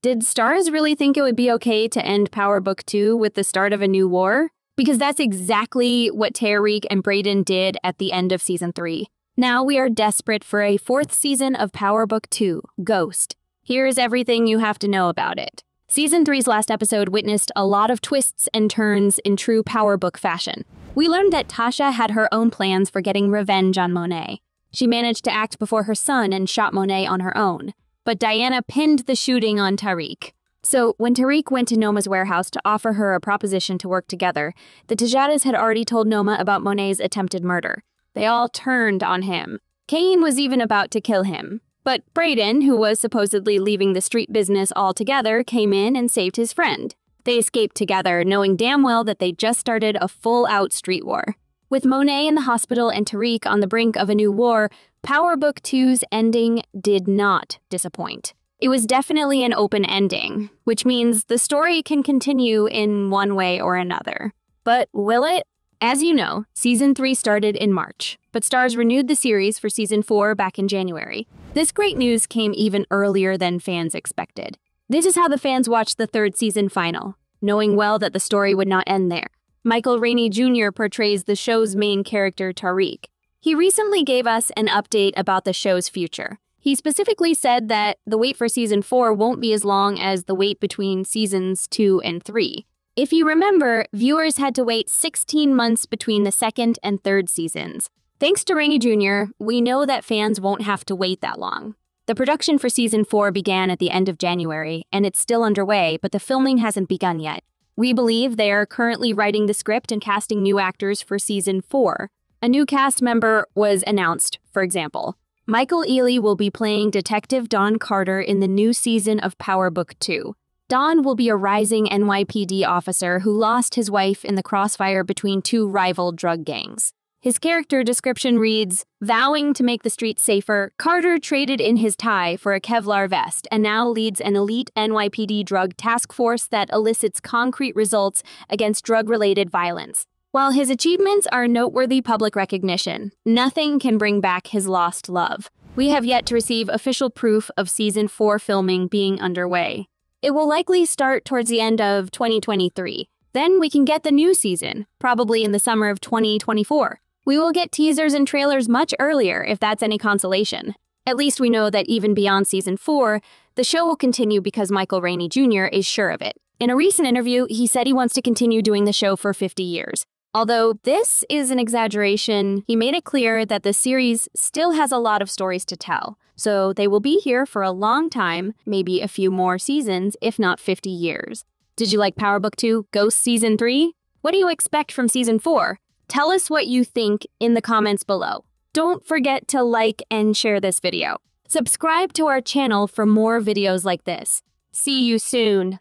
Did Starz really think it would be okay to end Power Book 2 with the start of a new war? Because that's exactly what Tariq and Brayden did at the end of season 3. Now we are desperate for a fourth season of Power Book 2, Ghost. Here is everything you have to know about it. Season 3's last episode witnessed a lot of twists and turns in true Power Book fashion. We learned that Tasha had her own plans for getting revenge on Monet. She managed to act before her son and shot Monet on her own but Diana pinned the shooting on Tariq. So, when Tariq went to Noma's warehouse to offer her a proposition to work together, the Tejadas had already told Noma about Monet's attempted murder. They all turned on him. Cane was even about to kill him. But Brayden, who was supposedly leaving the street business altogether, came in and saved his friend. They escaped together, knowing damn well that they just started a full out street war. With Monet in the hospital and Tariq on the brink of a new war, Power Book 2's ending did not disappoint. It was definitely an open ending, which means the story can continue in one way or another. But will it? As you know, Season 3 started in March, but Starz renewed the series for Season 4 back in January. This great news came even earlier than fans expected. This is how the fans watched the third season final, knowing well that the story would not end there. Michael Rainey Jr. portrays the show's main character, Tariq. He recently gave us an update about the show's future. He specifically said that the wait for season 4 won't be as long as the wait between seasons 2 and 3. If you remember, viewers had to wait 16 months between the second and third seasons. Thanks to Rainey Jr., we know that fans won't have to wait that long. The production for season 4 began at the end of January, and it's still underway, but the filming hasn't begun yet. We believe they are currently writing the script and casting new actors for season four. A new cast member was announced, for example. Michael Ealy will be playing Detective Don Carter in the new season of Power Book 2. Don will be a rising NYPD officer who lost his wife in the crossfire between two rival drug gangs. His character description reads Vowing to make the streets safer, Carter traded in his tie for a Kevlar vest and now leads an elite NYPD drug task force that elicits concrete results against drug related violence. While his achievements are noteworthy public recognition, nothing can bring back his lost love. We have yet to receive official proof of season 4 filming being underway. It will likely start towards the end of 2023. Then we can get the new season, probably in the summer of 2024. We will get teasers and trailers much earlier if that's any consolation. At least we know that even beyond season 4, the show will continue because Michael Rainey Jr. is sure of it. In a recent interview, he said he wants to continue doing the show for 50 years. Although this is an exaggeration, he made it clear that the series still has a lot of stories to tell. So they will be here for a long time, maybe a few more seasons, if not 50 years. Did you like Power Book 2 Ghost Season 3? What do you expect from Season 4? Tell us what you think in the comments below. Don't forget to like and share this video. Subscribe to our channel for more videos like this. See you soon.